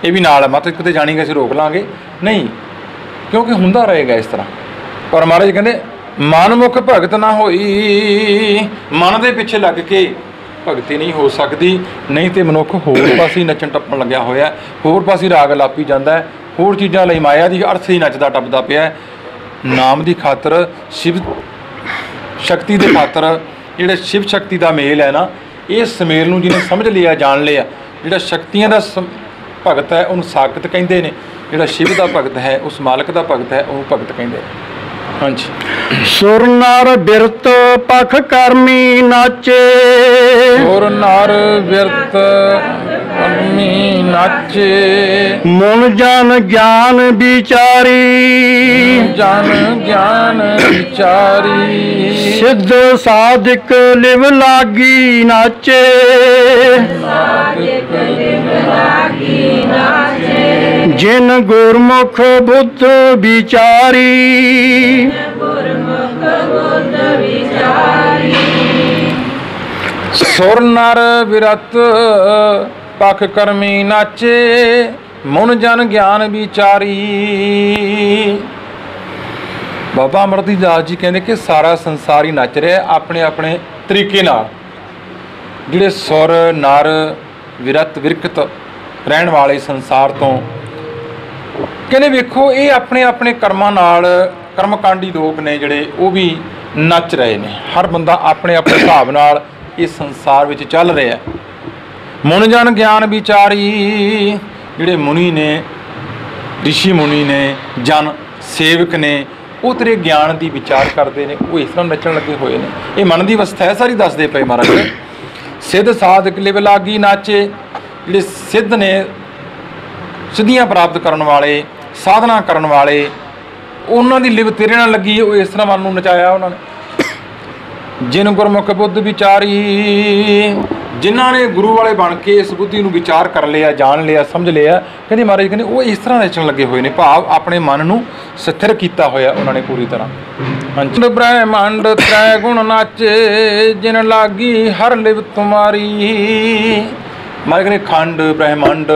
ਇਹ ਵੀ ਨਾਲ ਹੈ ਮਤ ਕਿਤੇ ਜਾਣੀ ਕਿ ਅਸੀਂ ਰੋਕ ਲਾਂਗੇ। ਨਹੀਂ, ਕਿਉਂਕਿ ਹੁੰਦਾ ਰਹੇਗਾ ਇਸ ਤਰ੍ਹਾਂ। ਪਰ ਮਹਾਰਾਜ ਕਹਿੰਦੇ ਮਨਮੁਖ ਭਗਤ ਨਾ ਹੋਈ, ਮਨ ਦੇ ਪਿੱਛੇ ਲੱਗ ਕੇ ਭਗਤੀ ਨਹੀਂ ਹੋ ਸਕਦੀ। ਨਹੀਂ ਤੇ ਮਨੁੱਖ ਹੋਰ ਪਾਸੇ ਨੱਚਣ ਟੱਪਣ ਲੱਗਿਆ ਹੋਇਆ। ਹੋਰ ਪਾਸੇ ਰਾਗ ਲਾਪੀ ਜਾਂਦਾ ਹੋਰ ਚੀਜ਼ਾਂ ਲਈ ਮਾਇਆ ਦੀ ਅਰਥ ਹੀ ਨੱਚਦਾ, ਟੱਪਦਾ ਪਿਆ ਨਾਮ ਦੀ ਖਾਤਰ ਸ਼ਿਵ ਸ਼ਕਤੀ ਦੇ ਖਾਤਰ ਜਿਹੜਾ ਸ਼ਿਵ ਸ਼ਕਤੀ ਦਾ ਮੇਲ ਹੈ ਨਾ ਇਹ ਸਮੇਲ ਨੂੰ ਜਿਹਨੇ ਸਮਝ ਲਿਆ ਜਾਣ ਲਿਆ ਜਿਹੜਾ ਸ਼ਕਤੀਆਂ ਦਾ ਭਗਤ ਹੈ ਉਹਨੂੰ ਸਾਕਤ ਕਹਿੰਦੇ ਨੇ। ਜਿਹੜਾ ਸ਼ਿਵ ਦਾ ਭਗਤ ਹੈ ਉਸ ਮਾਲਕ ਦਾ ਭਗਤ ਹੈ ਉਹਨੂੰ ਭਗਤ ਕਹਿੰਦੇ ਹਾਂਜੀ। ਸੁਰ ਨਰ ਬਿਰਤ ਪਖ ਕਰਮੀ ਨਾਚੇ। ਹੋਰ ਨਰ ਵਿਰਤ ਅਮੀ ਨਾਚੇ। ਮਨ ਜਨ ਗਿਆਨ ਵਿਚਾਰੀ। ਜਨ ਗਿਆਨ ਵਿਚਾਰੀ। ਸਿੱਧ ਸਾਧਿਕ ਲਿਵ ਲਾਗੀ ਨਾਚੇ। ਜਿਨ ਗੁਰਮੁਖ ਬੁੱਧ ਵਿਚਾਰੀ। ਸੁਰ ਨਰ ਵਿਰਤ ਪਖ ਕਰਮੀ ਨਾਚੇ, ਮਨ ਜਨ ਗਿਆਨ ਵਿਚਾਰੀ। ਬਾਬਾ ਅਮਰਤੀ ਦਾਸ ਜੀ ਕਹਿੰਦੇ ਕਿ ਸਾਰਾ ਸੰਸਾਰ ਹੀ ਨੱਚ ਰਿਹਾ ਆਪਣੇ ਆਪਣੇ ਤਰੀਕੇ ਨਾਲ। ਜਿਹੜੇ ਸੁਰ, ਨਰ, ਵਿਰਤ, ਵਿਰਕਤ ਰਹਿਣ ਵਾਲੇ ਸੰਸਾਰ ਤੋਂ ਕਹਿੰਦੇ ਵੇਖੋ, ਇਹ ਆਪਣੇ ਆਪਣੇ ਕਰਮਾਂ ਨਾਲ ਕਰਮਕਾਂਡੀ ਲੋਕ ਨੇ ਜਿਹੜੇ, ਉਹ ਵੀ ਨੱਚ ਰਹੇ ਨੇ। ਹਰ ਬੰਦਾ ਆਪਣੇ ਆਪਣੇ ਹਿਸਾਬ ਨਾਲ ਇਸ ਸੰਸਾਰ ਵਿੱਚ ਚੱਲ ਰਿਹਾ ਹੈ। ਮੁਨ ਜਨ ਗਿਆਨ ਵਿਚਾਰੀ। ਜਿਹੜੇ ਮੁਨੀ ਨੇ, ਰਿਸ਼ੀ ਮੁਨੀ ਨੇ, ਜਨ ਸੇਵਕ ਨੇ, ਉਹ ਤੇਰੇ ਗਿਆਨ ਦੀ ਵਿਚਾਰ ਕਰਦੇ ਨੇ, ਉਹ ਇਸ ਤਰ੍ਹਾਂ ਨੱਚਣ ਲੱਗੇ ਹੋਏ ਨੇ। ਇਹ ਮਨ ਦੀ ਅਵਸਥਾ ਹੈ, ਸਾਰੀ ਦੱਸਦੇ ਪਏ ਮਹਾਰਾਜ। ਸਿੱਧ ਸਾਧਕ ਲਿਵ ਲਾਗੀ ਨਾਚੇ, ਜਿਹੜੇ ਸਿੱਧ ਨੇ, ਸਿੱਧੀਆਂ ਪ੍ਰਾਪਤ ਕਰਨ ਵਾਲੇ, ਸਾਧਨਾ ਕਰਨ ਵਾਲੇ, ਉਹਨਾਂ ਦੀ ਲਿਵ ਤੇਰੇ ਨਾਲ ਲੱਗੀ, ਉਹ ਇਸ ਤਰ੍ਹਾਂ ਮਨ ਨੂੰ ਨਚਾਇਆ ਉਹਨਾਂ ਨੇ। ਜਿਨ ਗੁਰਮੁਖ ਬੁੱਧ ਵਿਚਾਰੀ ਜਿਨ੍ਹਾਂ ਨੇ ਗੁਰੂ ਵਾਲੇ ਬਣ ਕੇ ਇਸ ਬੁੱਧੀ ਨੂੰ ਵਿਚਾਰ ਕਰ ਲਿਆ ਜਾਣ ਲਿਆ ਸਮਝ ਲਿਆ ਕਹਿੰਦੇ ਮਹਾਰਾਜ ਕਹਿੰਦੇ ਉਹ ਇਸ ਤਰ੍ਹਾਂ ਨੱਚਣ ਲੱਗੇ ਹੋਏ ਨੇ ਭਾਵ ਆਪਣੇ ਮਨ ਨੂੰ ਸਥਿਰ ਕੀਤਾ ਹੋਇਆ ਉਹਨਾਂ ਨੇ ਪੂਰੀ ਤਰ੍ਹਾਂ। ਹਾਂਜੀ। ਬ੍ਰਹਮੰਡ ਤ੍ਰੈ ਗੁਣ ਨਾਚੇ ਜਿਨ ਲਾਗੀ ਹਰ ਲਿਵ ਤੁਮਾਰੀ। ਮਹਾਰਾਜ ਕਹਿੰਦੇ ਖੰਡ ਬ੍ਰਹਮੰਡ।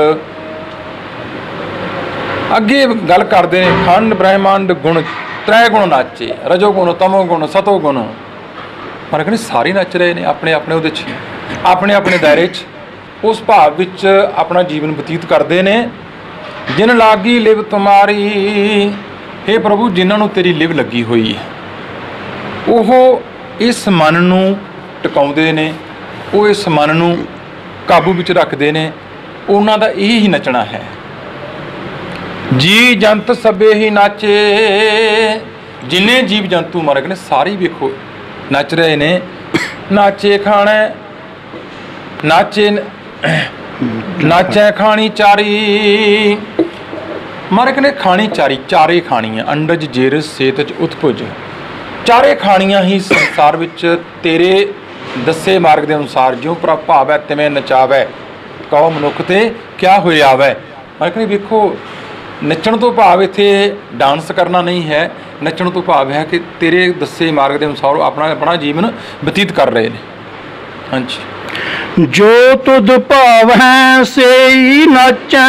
ਅੱਗੇ ਗੱਲ ਕਰਦੇ ਨੇ ਖੰਡ ਬ੍ਰਹਮੰਡ ਗੁਣ ਤ੍ਰੈ ਗੁਣ ਨਾਚੇ ਰਜੋ ਗੁਣ ਤਮੋ ਗੁਣ ਸਤੋ ਗੁਣ। ਪਰ ਕਹਿੰਦੇ ਸਾਰੇ ਨੱਚ ਰਹੇ ਨੇ ਆਪਣੇ ਆਪਣੇ ਉਹਦੇ 'ਚ। ਆਪਣੇ ਆਪਣੇ ਦਾਇਰੇ 'ਚ ਉਸ ਭਾਵ ਵਿੱਚ ਆਪਣਾ ਜੀਵਨ ਬਤੀਤ ਕਰਦੇ ਨੇ। ਜਿਨ ਲਾਗੀ ਲਿਵ ਤੁਮਾਰੀ हे ਪ੍ਰਭੂ, ਜਿਨ੍ਹਾਂ ਨੂੰ ਤੇਰੀ ਲਿਵ ਲੱਗੀ ਹੋਈ। ਹੈ ਉਹ ਇਸ ਮਨ ਨੂੰ ਟਿਕਾਉਂਦੇ ਨੇ, ਉਹ ਇਸ ਮਨ ਨੂੰ ਕਾਬੂ ਵਿੱਚ ਰੱਖਦੇ ਨੇ, ਉਹਨਾਂ ਦਾ ਇਹ ਹੀ ਨੱਚਣਾ ਹੈ। ਜੀ ਜੰਤ ਸਭੇ ਹੀ ਨਾਚੇ, ਜਿੰਨੇ ਜੀਵ ਜੰਤੂ ਮਰ ਗਏ ਨੇ, ਸਾਰੇ ਵੇਖੋ, ਨੱਚ ਰਹੇ ਨੇ। ਨਾਚੇ, ਖਾਣਾ ਨਾਚੇ ਨਾਚੇ ਖਾਣੀ ਚਾਰੀ। ਮਰਕ ਨੇ ਖਾਣੀ ਚਾਰੀ, ਚਾਰੇ ਖਾਣੀਆਂ। ਅੰਡਜ ਜੇਰਸ ਸੇਤਜ ਉਤਪੁਜ ਚਾਰੇ ਖਾਣੀਆਂ ਹੀ ਸੰਸਾਰ ਵਿੱਚ ਤੇਰੇ ਦੱਸੇ ਮਾਰਗ ਦੇ ਅਨੁਸਾਰ ਜਿਉ ਪ੍ਰਭਾਵ ਹੈ ਤਿਵੇਂ ਨਚਾਵੈ। ਕਹੋ ਮਨੁੱਖ ਤੇ ਕਿਆ ਹੋਇਆ ਵੈ? ਮਰਕ ਨੇ ਵੇਖੋ, ਨੱਚਣ ਤੋਂ ਭਾਵ ਇੱਥੇ ਡਾਂਸ ਕਰਨਾ ਨਹੀਂ ਹੈ। ਨੱਚਣ ਤੋਂ ਭਾਵ ਹੈ ਕਿ ਤੇਰੇ ਦੱਸੇ ਮਾਰਗ ਦੇ ਅਨੁਸਾਰ ਉਹ ਆਪਣਾ ਆਪਣਾ ਜੀਵਨ ਬਤੀਤ ਕਰ ਰਹੇ ਨੇ। ਹਾਂਜੀ। ਜੋ ਤੁਧ ਭਾਵੈ ਸੇਈ ਨਾਚੈ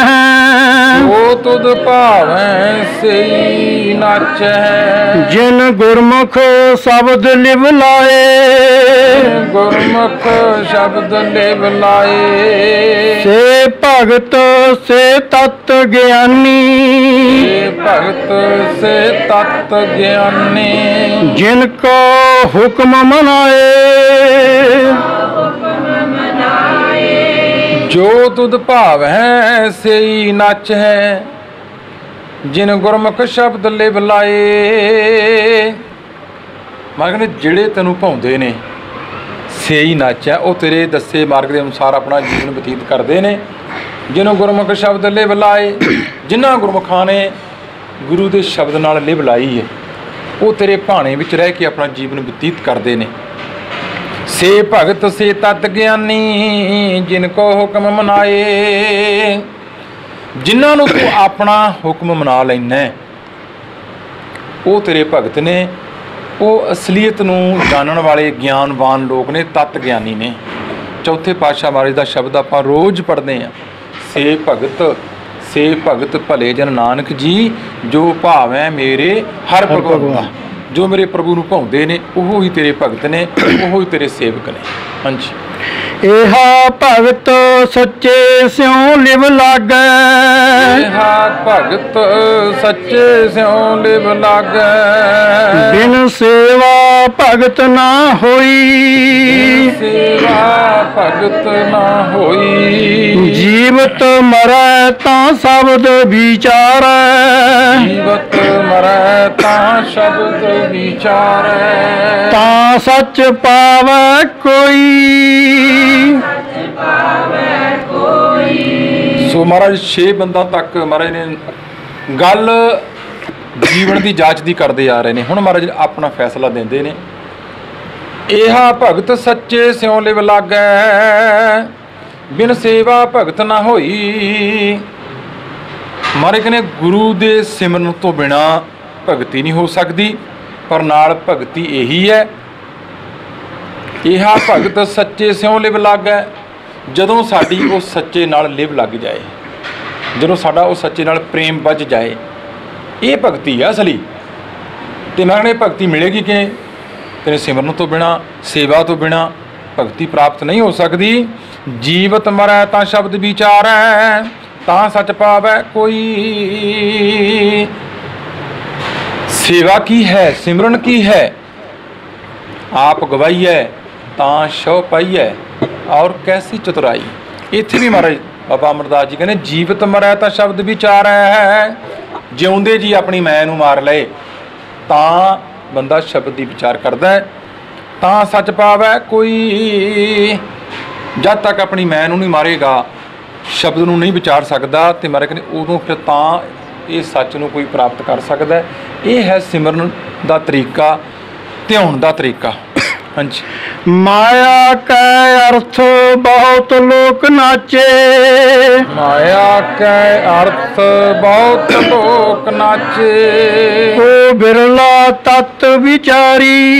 ਉਹ ਤੁਧ ਭਾਵੈ ਸਈ ਨਾਚੈ ਜਿਨ ਗੁਰਮੁਖ ਸ਼ਬਦ ਲਿਵ ਲਾਏ। ਗੁਰਮੁਖ ਸ਼ਬਦ ਲਿਵ ਲਾਏ। ਸੇ ਭਗਤ ਸੇ ਤਤ ਗਿਆਨੀ। ਏ ਭਗਤ ਸੇ ਤਤ ਗਿਆਨੀ। ਜਿਨ ਕੋ ਹੁਕਮ ਮਨਾਏ। ਜੋ ਤੁਧ ਭਾਵ ਹੈ, ਸਈ ਨੱਚ ਹੈ। ਜਿਨ ਗੁਰਮੁਖ ਸ਼ਬਦ ਲਿਵ ਲਾਏ। ਮੈਂ ਕਹਿੰਦਾ ਜਿਹੜੇ ਤੈਨੂੰ ਭਾਉਂਦੇ ਨੇ, ਸਈ ਨੱਚ ਹੈ, ਉਹ ਤੇਰੇ ਦੱਸੇ ਮਾਰਗ ਦੇ ਅਨੁਸਾਰ ਆਪਣਾ ਜੀਵਨ ਬਤੀਤ ਕਰਦੇ ਨੇ। ਜਿਹਨੂੰ ਗੁਰਮੁਖ ਸ਼ਬਦ ਲਿਵ ਲਾਏ, ਜਿਨ੍ਹਾਂ ਗੁਰਮੁਖਾਂ ਨੇ ਗੁਰੂ ਦੇ ਸ਼ਬਦ ਨਾਲ ਲਿਵ ਲਾਈ ਹੈ, ਉਹ ਤੇਰੇ ਭਾਣੇ ਵਿੱਚ ਰਹਿ ਕੇ ਆਪਣਾ ਜੀਵਨ ਬਤੀਤ ਕਰਦੇ ਨੇ। ਸੇ ਭਗਤ ਸੇ ਤਤ ਗਿਆਨੀ, ਜਿਨ ਕੋ ਹੁਕਮ ਮਨਾਏ। ਜਿਨ੍ਹਾਂ ਨੂੰ ਤੂੰ ਆਪਣਾ ਹੁਕਮ ਮਨਾ ਲੈਣਾ ਉਹ ਤੇਰੇ ਭਗਤ ਨੇ, ਉਹ ਅਸਲੀਅਤ ਨੂੰ ਜਾਣਨ ਵਾਲੇ ਗਿਆਨਵਾਨ ਲੋਕ ਨੇ, ਤਤ ਗਿਆਨੀ ਨੇ। ਚੌਥੇ ਪਾਤਸ਼ਾਹ ਮਹਾਰਾਜ ਦਾ ਸ਼ਬਦ ਆਪਾਂ ਰੋਜ਼ ਪੜ੍ਹਦੇ ਆ ਸੇ ਭਗਤ ਸੇ ਭਗਤ ਭਲੇ ਜਨ ਨਾਨਕ ਜੀ, ਜੋ ਭਾਵੈ ਮੇਰੇ ਹਰ ਭਗਵਾਨ ਜੋ ਮੇਰੇ ਪ੍ਰਭੂ ਨੂੰ ਭਾਉਂਦੇ ਨੇ, ਉਹ ਹੀ ਤੇਰੇ ਭਗਤ ਨੇ, ਉਹ ਹੀ ਤੇਰੇ ਸੇਵਕ ਨੇ। ਹਾਂਜੀ। ਇਹਾ ਭਗਤ ਸੱਚੇ ਸਿਉ ਲਿਵ ਲਾਗੈ। ਇਹਾ ਭਗਤ ਸੱਚੇ ਸਿਉ ਲਿਵ ਲਾਗੈ। ਬਿਨ ਸੇਵਾ ਭਗਤ ਨਾ ਹੋਈ। ਸੇਵਾ ਭਗਤ ਨਾ ਹੋਈ। ਜੀਵਤ ਮਰੈ ਤਾਂ ਸ਼ਬਦ ਵਿਚਾਰੈ। ਜੀਵਤ ਮਰੈ ਤਾਂ ਸ਼ਬਦ ਵਿਚਾਰੈ। ਤਾਂ ਸੱਚ ਪਾਵੈ ਕੋਈ। ਸੋ ਮਹਾਰਾਜ 6 ਬੰਦਾ ਤੱਕ ਮਹਾਰਾਜ ਨੇ ਗੱਲ ਜੀਵਨ ਦੀ ਜਾਂਚ ਦੀ ਕਰਦੇ ਆ ਰਹੇ ਨੇ। ਹੁਣ ਮਹਾਰਾਜ ਆਪਣਾ ਫੈਸਲਾ ਦਿੰਦੇ ਨੇ। ਇਹਾ ਭਗਤ ਸੱਚੇ ਸਿਉ ਲਿਵ ਲਾਗੈ, ਬਿਨ ਸੇਵਾ ਭਗਤ ਨਾ ਹੋਈ। ਮਹਾਰਾਜ ਕਹਿੰਦੇ ਗੁਰੂ ਦੇ ਸਿਮਰਨ ਤੋਂ ਬਿਨਾ ਭਗਤੀ ਨਹੀਂ ਹੋ ਸਕਦੀ, ਪਰ ਨਾਲ ਭਗਤੀ ਇਹੀ ਹੈ ਇਹਾ ਭਗਤ ਸੱਚੇ ਸਿਉ ਲਿਵ ਲਾਗੈ, ਜਦੋਂ ਸਾਡੀ ਉਹ ਸੱਚੇ ਨਾਲ ਲਿਵ ਲੱਗ ਜਾਏ, ਜਦੋਂ ਸਾਡਾ ਉਹ ਸੱਚੇ ਨਾਲ ਪ੍ਰੇਮ ਵੱਜ ਜਾਏ। ਇਹ ਭਗਤੀ ਹੈ ਅਸਲੀ। ਤੇ ਮੈਂ ਕਹਿੰਦਾ ਇਹ ਭਗਤੀ ਮਿਲੇਗੀ ਕਿ ਤੇਰੇ ਸਿਮਰਨ ਤੋਂ ਬਿਨਾ, ਸੇਵਾ ਤੋਂ ਬਿਨਾ ਭਗਤੀ ਪ੍ਰਾਪਤ ਨਹੀਂ ਹੋ ਸਕਦੀ। ਜੀਵਤ ਮਰੈ ਤਾਂ ਸ਼ਬਦ ਵਿਚਾਰੈ, ਤਾਂ ਸੱਚ ਪਾਵੈ ਕੋਈ। ਸੇਵਾ ਕੀ ਹੈ? ਸਿਮਰਨ ਕੀ ਹੈ? ਆਪ ਗਵਾਈ ਹੈ ਤਾਂ ਸ਼ੋ ਪਾਈਐ ਔਰ ਕੈਸੀ ਚਤੁਰਾਈ। ਇੱਥੇ ਵੀ ਮਹਾਰਾਜ ਬਾਬਾ ਅਮਰਦਾਸ ਜੀ ਕਹਿੰਦੇ, ਜੀਵਤ ਮਰੈ ਤਾਂ ਸ਼ਬਦ ਵਿਚਾਰ। ਹੈ ਜਿਉਂਦੇ ਜੀ ਆਪਣੀ ਮੈਂ ਨੂੰ ਮਾਰ ਲਏ, ਤਾਂ ਬੰਦਾ ਸ਼ਬਦ ਦੀ ਵਿਚਾਰ ਕਰਦਾ ਹੈ। ਤਾਂ ਸੱਚ ਪਾਵੈ ਕੋਈ, ਜਦ ਤੱਕ ਆਪਣੀ ਮੈਂ ਨੂੰ ਨਹੀਂ ਮਾਰੇਗਾ, ਸ਼ਬਦ ਨੂੰ ਨਹੀਂ ਵਿਚਾਰ ਸਕਦਾ ਤੇ ਮਾਰੇ ਕਹਿੰਦੇ, ਉਦੋਂ ਫਿਰ ਤਾਂ ਇਹ ਸੱਚ ਨੂੰ ਕੋਈ ਪ੍ਰਾਪਤ ਕਰ ਸਕਦਾ ਇਹ ਹੈ ਸਿਮਰਨ ਦਾ ਤਰੀਕਾ, ਧਿਆਉਣ ਦਾ ਤਰੀਕਾ। ਹਾਂਜੀ। ਮਾਇਆ ਕੈ ਅਰਥ ਬਹੁਤ ਲੋਕ ਨਾਚੇ। ਮਾਇਆ ਕੈ ਅਰਥ ਬਹੁਤ ਲੋਕ ਨਾਚੇ। ਕੋ ਬਿਰਲਾ ਤਤ ਵਿਚਾਰੀ।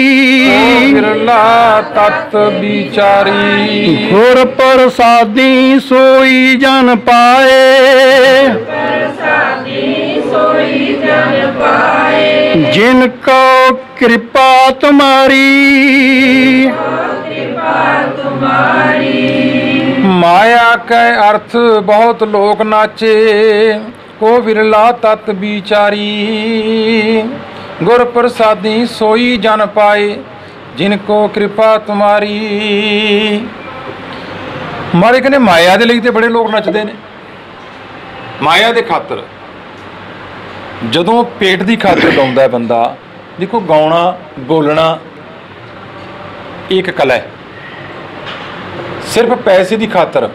ਬਿਰਲਾ ਤਤ ਵਿਚਾਰੀ। ਗੁਰ ਪ੍ਰਸਾਦੀ ਸੋਈ ਜਨ ਪਾਏ। ਪ੍ਰਸਾਦੀ ਸੋਈ ਜਨ ਪਾਏ। ਜਿਨ ਕੋ कृपा तुम्हारी ਮਾਇਆ ਕੈ ਅਰਥ ਬਹੁਤ ਲੋਕ ਨਾਚੇ ਕੋ ਵਿਰਲਾ ਤਤ ਵਿਚਾਰੀ ਗੁਰ ਪ੍ਰਸਾਦੀ ਸੋਈ ਜਨ ਪਾਏ ਜਿਨ ਕੋ ਕਿਰਪਾ ਤੁਮਾਰੀ ਮਾਰੇ ਕਹਿੰਦੇ ਮਾਇਆ ਦੇ ਲਈ ਤੇ ਬੜੇ ਲੋਕ ਨੱਚਦੇ ਨੇ ਮਾਇਆ ਦੇ ਖਾਤਰ ਜਦੋਂ ਪੇਟ ਦੀ ਖਾਤਰ ਗਾਉਂਦਾ ਹੈ ਬੰਦਾ ਦੇਖੋ ਗਾਉਣਾ, ਬੋਲਣਾ ਇੱਕ ਕਲਾ ਹੈ। ਸਿਰਫ ਪੈਸੇ ਦੀ ਖਾਤਰ।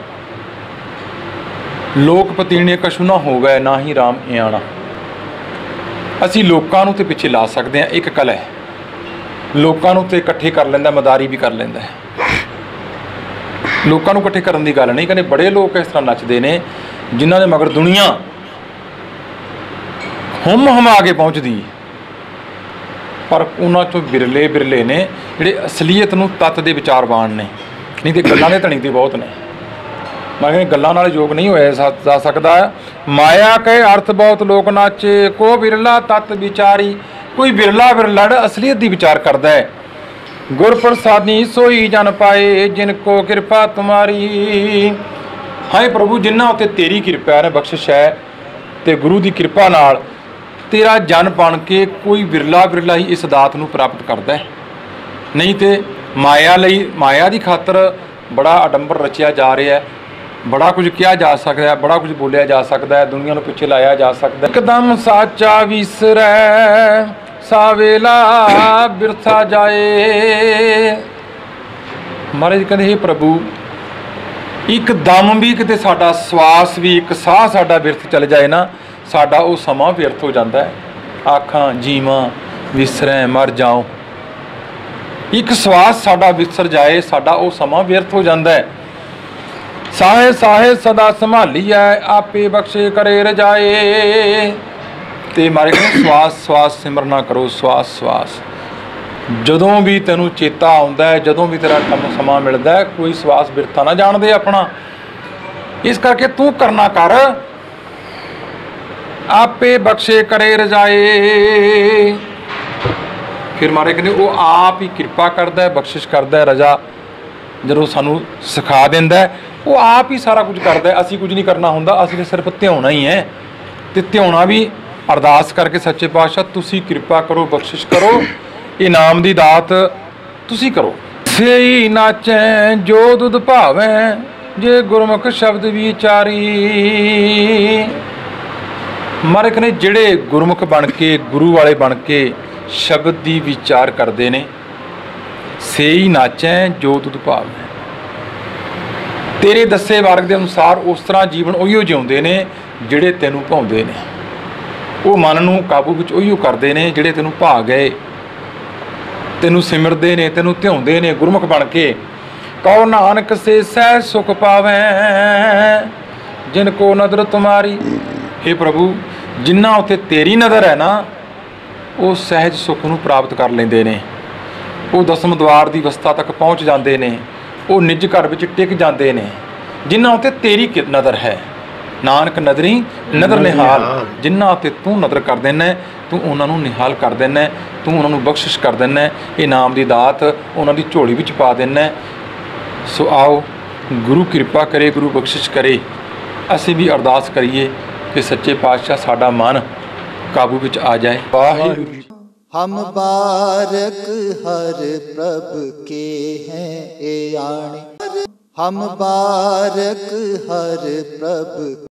ਲੋਕ ਪਤੀਣੇ ਕਸ਼ੂ ਨਾ ਹੋ ਗਏ ਨਾ ਹੀ RAM ਇਆਣਾ। ਅਸੀਂ ਲੋਕਾਂ ਨੂੰ ਤੇ ਪਿੱਛੇ ਲਾ ਸਕਦੇ ਹਾਂ, ਇੱਕ ਕਲਾ ਹੈ। ਲੋਕਾਂ ਨੂੰ ਤੇ ਇਕੱਠੇ ਕਰ ਲੈਂਦਾ, ਮਦਾਰੀ ਵੀ ਕਰ ਲੈਂਦਾ ਹੈ। ਲੋਕਾਂ ਨੂੰ ਇਕੱਠੇ ਕਰਨ ਦੀ ਗੱਲ ਨਹੀਂ, ਕਹਿੰਦੇ ਬੜੇ ਲੋਕ ਇਸ ਤਰ੍ਹਾਂ ਨੱਚਦੇ ਨੇ, ਜਿਨ੍ਹਾਂ ਦੇ ਮਗਰ ਦੁਨੀਆ ਹਮ ਆ ਕੇ ਪਹੁੰਚਦੀ ਹੈ। ਪਰ ਉਹਨਾਂ ਚੋਂ ਬਿਰਲੇ ਬਿਰਲੇ ਨੇ ਜਿਹੜੇ ਅਸਲੀਅਤ ਨੂੰ ਤੱਤ ਦੇ ਵਿਚਾਰਵਾਨ ਨੇ। ਨਹੀਂ ਤੇ ਗੱਲਾਂ ਦੇ ਧਣੀ ਤੇ ਬਹੁਤ ਨੇ। ਮੈਂ ਕਹਿੰਦਾ ਗੱਲਾਂ ਨਾਲ ਯੋਗ ਨਹੀਂ ਹੋਇਆ ਜਾ- ਸਕਦਾ ਮਾਇਆ ਕੇ ਅਰਥ ਬਹੁਤ ਲੋਕ ਨਾਚੇ, ਕੋ ਬਿਰਲਾ ਤਤ ਵਿਚਾਰੀ। ਕੋਈ ਬਿਰਲਾ ਬਿਰਲਾ ਅਸਲੀਅਤ ਦੀ ਵਿਚਾਰ ਕਰਦਾ ਹੈ। ਗੁਰ ਪ੍ਰਸਾਦੀ ਸੋਈ ਜਨ ਪਾਏ, ਜਿਨ ਕੋ ਕਿਰਪਾ ਤੁਮਾਰੀ। ਹਾਏ ਪ੍ਰਭੂ, ਜਿਨ੍ਹਾਂ ਉਤੇ ਤੇਰੀ ਕਿਰਪਾ ਹੈ, ਬਖਸ਼ਿਸ਼ ਹੈ ਤੇ ਗੁਰੂ ਦੀ ਕਿਰਪਾ ਨਾਲ ਤੇਰਾ ਜਨ ਬਣ ਕੇ ਕੋਈ ਵਿਰਲਾ ਵਿਰਲਾ ਹੀ ਇਸ ਦਾਤ ਨੂੰ ਪ੍ਰਾਪਤ ਕਰਦਾ ਹੈ। ਨਹੀਂ ਤੇ ਮਾਇਆ ਲਈ, ਮਾਇਆ ਦੀ ਖਾਤਰ ਬੜਾ ਅਡੰਬਰ ਰਚਿਆ ਜਾ ਰਿਹਾ ਹੈ। ਬੜਾ ਕੁਝ ਕਿਹਾ ਜਾ ਸਕਦਾ ਹੈ, ਬੜਾ ਕੁਝ ਬੋਲਿਆ ਜਾ ਸਕਦਾ ਹੈ, ਦੁਨੀਆ ਨੂੰ ਪਿੱਛੇ ਲਾਇਆ ਜਾ ਸਕਦਾ ਹੈ। ਇੱਕਦਮ ਸਾਚਾ ਵਿਸਰੈ ਸਾਵੇਲਾ ਬਿਰਥਾ ਜਾਏ। ਮਹਾਰਾਜ ਕਹਿੰਦੇ ਇਹ ਪ੍ਰਭੂ, ਇੱਕ ਦਮ ਵੀ ਕਿਤੇ ਸਾਡਾ ਸਵਾਸ ਵੀ, ਇੱਕ ਸਾਹ ਸਾਡਾ ਬਿਰਥ ਚਲ ਜਾਏ ਨਾ ਸਾਡਾ ਉਹ ਸਮਾਂ ਵਿਅਰਥ ਹੋ ਜਾਂਦਾ ਹੈ। ਆਖਾਂ, ਜੀਵਾਂ ਵਿਸਰੈ, ਮਰ ਜਾਉ। ਇੱਕ ਸਵਾਸ ਸਾਡਾ ਵਿਸਰ ਜਾਏ, ਸਾਡਾ ਉਹ ਸਮਾਂ ਵਿਅਰਥ ਹੋ ਜਾਂਦਾ ਹੈ। ਸਾਹੇ ਸਾਹੇ ਸਦਾ ਸੰਭਾਲੀਐ, ਆਪੇ ਬਖਸ਼ੇ ਕਰੇ ਰਜਾਏ। ਤੇ ਮਾਰੇ ਕਹਿੰਦੇ ਸਵਾਸ ਸਵਾਸ ਸਿਮਰਨਾ ਕਰੋ, ਸਵਾਸ ਸਵਾਸ। ਜਦੋਂ ਵੀ ਤੈਨੂੰ ਚੇਤਾ ਆਉਂਦਾ ਹੈ, ਜਦੋਂ ਵੀ ਤੇਰਾ ਕੰਮ ਸਮਾਂ ਮਿਲਦਾ ਹੈ, ਕੋਈ ਸਵਾਸ ਬਿਰਥਾ ਨਾ ਜਾਣਦੇ ਆਪਣਾ। ਇਸ ਕਰਕੇ ਤੂੰ ਕਰਨਾ ਕਰ। ਆਪੇ ਬਖਸ਼ੇ ਕਰੇ ਰਜਾਏ। ਫਿਰ ਮਾਰੇ ਕਹਿੰਦੇ, ਉਹ ਆਪ ਹੀ ਕਿਰਪਾ ਕਰਦਾ ਹੈ, ਬਖਸ਼ਿਸ਼ ਕਰਦਾ ਹੈ ਰਜਾ। ਜਦੋਂ ਸਾਨੂੰ ਸਿਖਾ ਦਿੰਦਾ ਹੈ, ਉਹ ਆਪ ਹੀ ਸਾਰਾ ਕੁਝ ਕਰਦਾ ਹੈ। ਅਸੀਂ ਕੁਝ ਨਹੀਂ ਕਰਨਾ ਹੁੰਦਾ, ਅਸੀਂ ਤਾਂ ਸਿਰਫ ਧਿਆਉਣਾ ਹੀ ਹੈ। ਤੇ ਧਿਆਉਣਾ ਵੀ ਅਰਦਾਸ ਕਰਕੇ ਸੱਚੇ ਪਾਤਸ਼ਾਹ, ਤੁਸੀਂ ਕਿਰਪਾ ਕਰੋ, ਬਖਸ਼ਿਸ਼ ਕਰੋ। ਇਨਾਮ ਦੀ ਦਾਤ ਤੁਸੀਂ ਕਰੋ। ਸਈ ਨਾਚੈ, ਜੋ ਦੁਧ ਭਾਵੈ, ਜੇ ਗੁਰਮੁਖ ਸ਼ਬਦ ਵਿਚਾਰੀ। ਮਾਰਕ ਨੇ ਜਿਹੜੇ ਗੁਰਮੁਖ ਬਣ ਕੇ, ਗੁਰੂ ਵਾਲੇ ਬਣ ਕੇ ਸ਼ਬਦ ਦੀ ਵਿਚਾਰ ਕਰਦੇ ਨੇ, ਸੇਈ ਨਾਚੈ ਜੋ ਤੁਧ ਭਾਵੈ ਤੇਰੇ ਦੱਸੇ ਮਾਰਗ ਦੇ ਅਨੁਸਾਰ ਉਸ ਤਰ੍ਹਾਂ ਜੀਵਨ ਉਹੀਓ ਜਿਉਂਦੇ ਨੇ ਜਿਹੜੇ ਤੈਨੂੰ ਭਾਉਂਦੇ ਨੇ। ਉਹ ਮਨ ਨੂੰ ਕਾਬੂ ਵਿੱਚ ਉਹੀਓ ਕਰਦੇ ਨੇ ਜਿਹੜੇ ਤੈਨੂੰ ਭਾ ਗਏ। ਤੈਨੂੰ ਸਿਮਰਦੇ ਨੇ, ਤੈਨੂੰ ਧਿਆਉਂਦੇ ਨੇ, ਗੁਰਮੁਖ ਬਣ ਕੇ। ਕਉ ਨਾਨਕ ਸੇ ਸਹਿ ਸੁਖ ਪਾਵੈ, ਜਿਨ ਕੋ ਨਦਰ ਤੁਮਾਰੀ। हे ਪ੍ਰਭੂ ਜਿਨ੍ਹਾਂ ਉਤੇ ਤੇਰੀ ਨਜ਼ਰ ਹੈ ਨਾ ਉਹ ਸਹਿਜ ਸੁਖ ਨੂੰ ਪ੍ਰਾਪਤ ਕਰ ਲੈਂਦੇ ਨੇ। ਉਹ ਦਸਮ ਦਵਾਰ ਦੀ ਅਵਸਥਾ ਤੱਕ ਪਹੁੰਚ ਜਾਂਦੇ ਨੇ। ਉਹ ਨਿਜ ਘਰ ਵਿੱਚ ਟਿਕ ਜਾਂਦੇ ਨੇ। ਜਿਨ੍ਹਾਂ ਉਤੇ ਤੇਰੀ ਕਿ- ਨਜ਼ਰ ਹੈ। ਨਾਨਕ ਨਦਰੀ ਨਦਰ ਨਿਹਾਲ। ਜਿਨ੍ਹਾਂ ਉਤੇ ਤੂੰ ਨਜ਼ਰ ਕਰ ਹੈ, ਤੂੰ ਉਹਨਾਂ ਨੂੰ ਨਿਹਾਲ ਕਰ ਹੈ, ਤੂੰ ਉਹਨਾਂ ਨੂੰ ਬਖਸ਼ਿਸ਼ ਕਰ ਹੈ, ਇਹ ਨਾਮ ਦੀ ਦਾਤ ਉਹਨਾਂ ਦੀ ਝੋਲੀ ਵਿੱਚ ਪਾ ਹੈ। ਸੋ ਆਓ ਗੁਰੂ ਕਿਰਪਾ ਕਰੇ ਗੁਰੂ ਬਖਸ਼ਿਸ਼ ਕਰੇ। ਅਸੀਂ ਵੀ ਅਰਦਾਸ ਕਰੀਏ। ਕਿ ਸੱਚੇ ਪਾਤਸ਼ਾਹ ਸਾਡਾ ਮਨ ਕਾਬੂ ਵਿੱਚ ਆ ਜਾਏ ਵਾਹਿਗੁਰੂ ਜੀ हम बारक हर प्रभ के हैं ए आणे ਹਮ ਬਾਰਕ ਹਰ ਪ੍ਰਭ